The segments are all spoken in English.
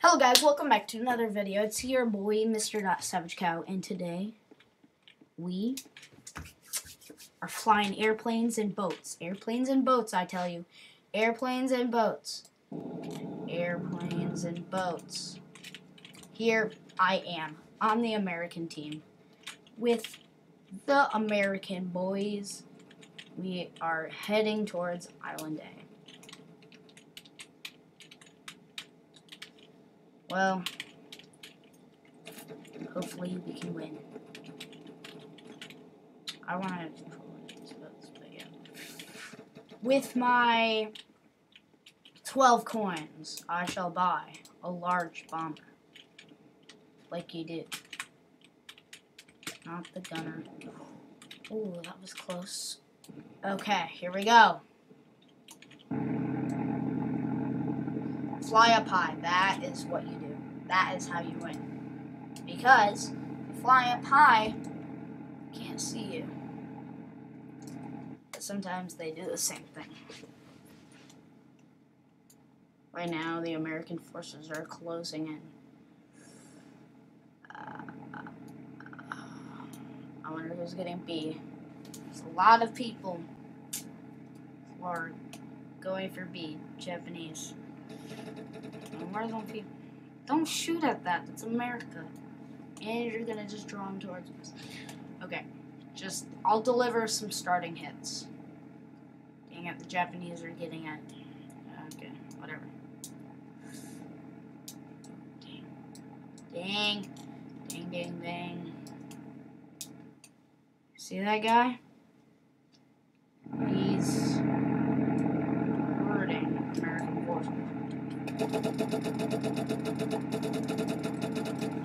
Hello guys, welcome back to another video. It's your boy, Mr. Savage Cow, and today we are flying airplanes and boats. Airplanes and boats, I tell you. Airplanes and boats. Airplanes and boats. Here I am on the American team with the American boys. We are heading towards Island A. Well, hopefully we can win. I want to control these boats, but yeah. With my 12 coins, I shall buy a large bomber. Like you did. Not the gunner. Ooh, that was close. Okay, here we go. Fly up high. That is what you do. That is how you win. Because fly up high, can't see you. But sometimes they do the same thing. Right now, the American forces are closing in. Uh, I wonder who's getting B. There's a lot of people who are going for B, Japanese. And where don't people? Don't shoot at that. It's America. And you're gonna just draw them towards us. Okay. Just, I'll deliver some starting hits. Dang it, the Japanese are getting it. Okay, whatever. Dang. Dang. Dang, dang, dang. See that guy? He's hurting American forces.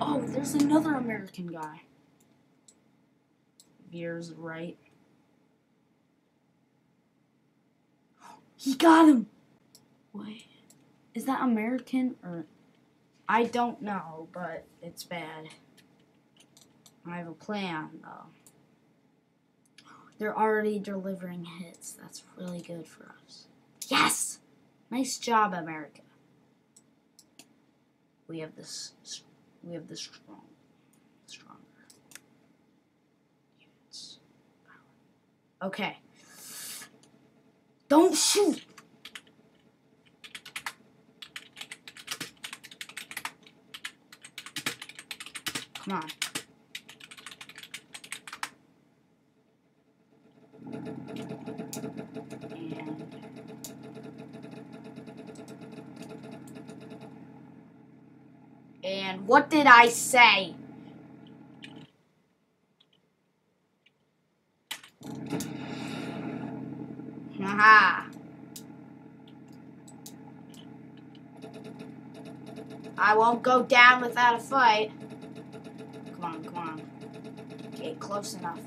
Oh, there's another American guy. Veers right. He got him! Wait. Is that American or. I don't know, but it's bad. I have a plan, though. They're already delivering hits. That's really good for us. Yes! Nice job, America. We have this. We have this strong, stronger units. Okay. Don't shoot. Come on. And what did I say? Haha. I won't go down without a fight. Come on, come on. Okay, close enough.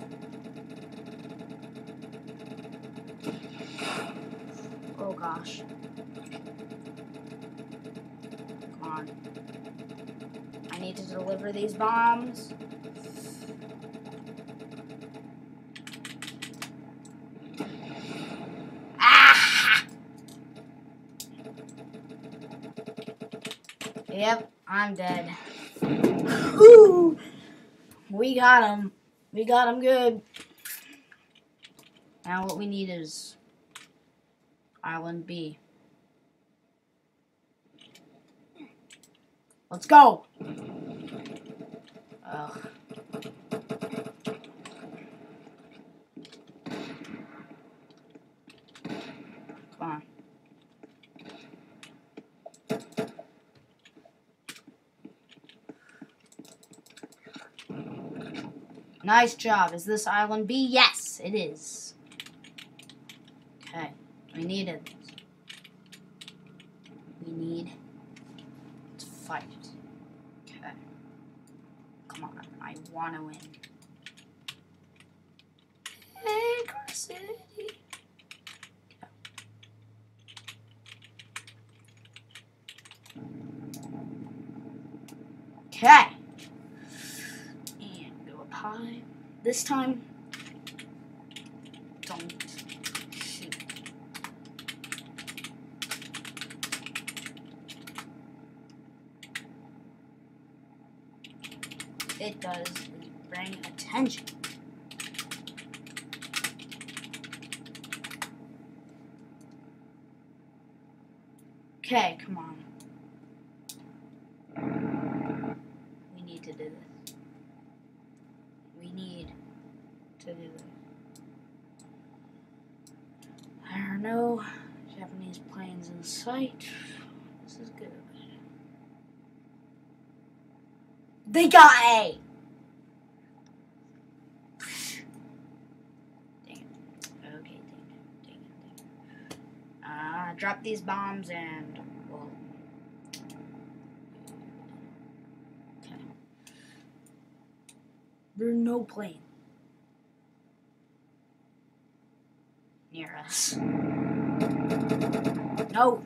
Oh gosh. Come on. To deliver these bombs. Ah! Yep, I'm dead. Ooh! We got him. We got him good. Now what we need is Island B. Let's go. Ugh. Come on. Nice job. Is this island B? Yes, it is. Okay. We needed this. We need to fight. Okay. Come on. I want to win. City. Okay. And go up high. This time, don't shoot. It does is bring attention. Okay, come on. We need to do this. We need to do this. There are no Japanese planes in sight. This is good. They got A! Dang it. Okay, dang it. Dang it, dang it. Uh, drop these bombs and we'll. Okay. There's no plane near us. No.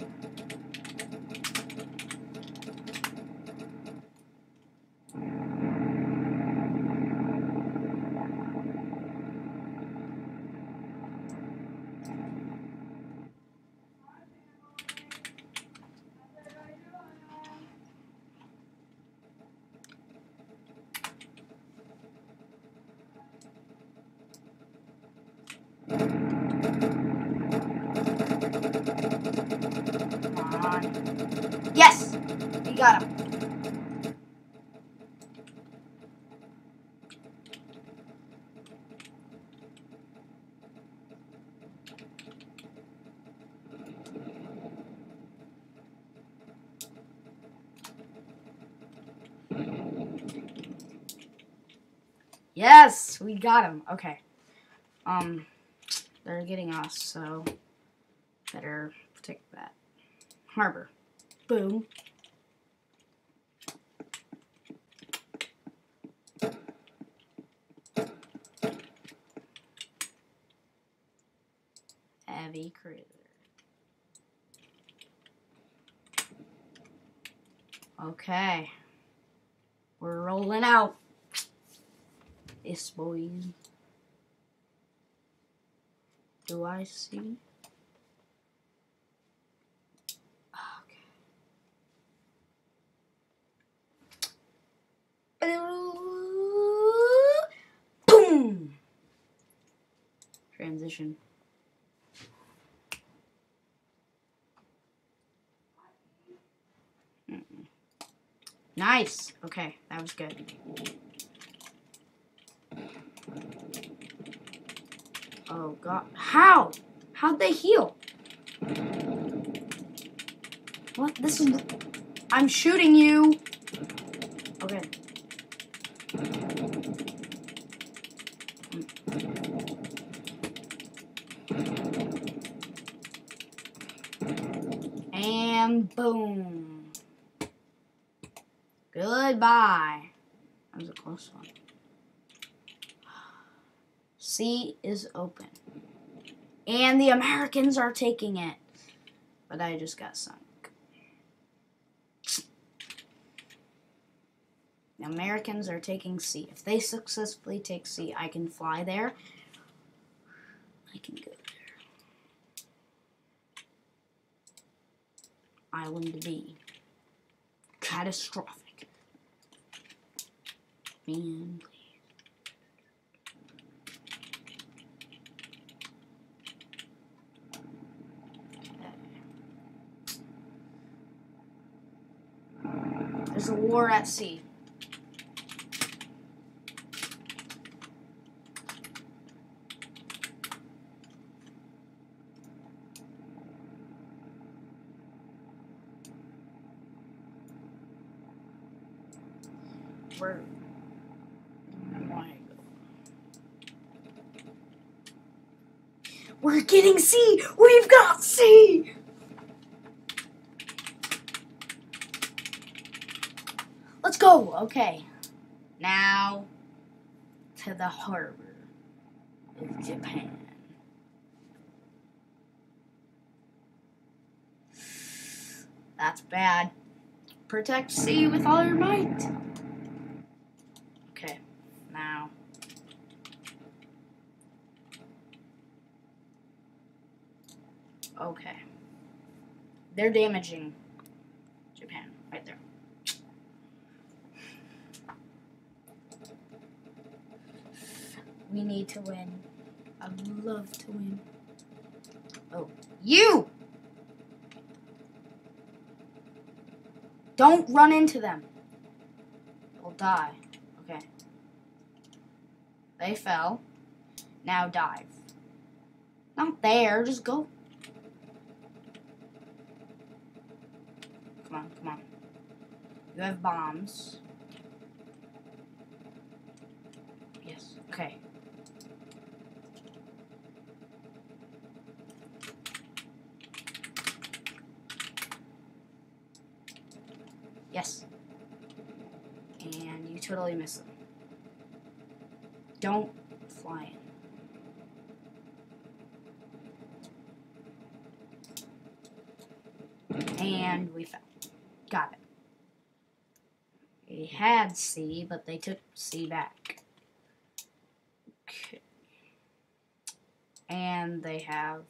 Come on. Yes! We got him. Yes, we got him. Okay. Um, they're getting us, so better protect that. Harbor. Boom. Heavy cruiser. Okay. We're rolling out. This boys. Do I see? Okay. Boom! Transition. Nice. Okay, that was good. Oh god. How? How'd they heal? What? This is. I'm shooting you. Okay. Boom. Goodbye. That was a close one. C is open. And the Americans are taking it. But I just got sunk. The Americans are taking C. If they successfully take C, I can fly there. I can go Island B. Catastrophic. Man, please. There's a war at sea. We're getting C. We've got C. Let's go. Okay. Now to the harbor of Japan. That's bad. Protect C with all your might. Okay. Now. Okay. They're damaging Japan right there. We need to win. I would love to win. Oh, you! Don't run into them. They'll die. Okay. They fell. Now dive. Not there, just go. Come on, come on. You have bombs. Yes, okay. Yes. And you totally miss them. Don't fly in. And we fell. Got it. They had C, but they took C back. Okay. And they have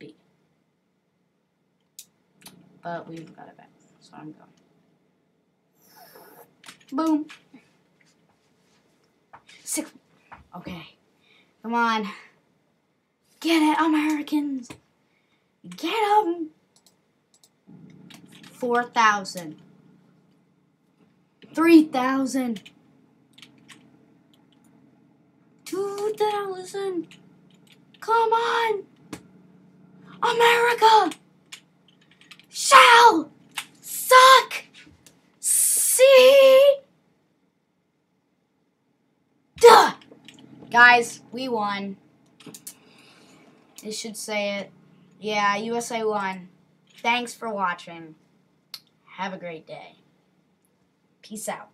B. But we've got it back. So I'm going. Boom. Six. Okay. Come on. Get it, Americans. Get them. 4,000. 3,000. 2,000. Come on. America shall suck. See? Duh. Guys, we won. It should say it. Yeah, USA won. Thanks for watching. Have a great day. Peace out.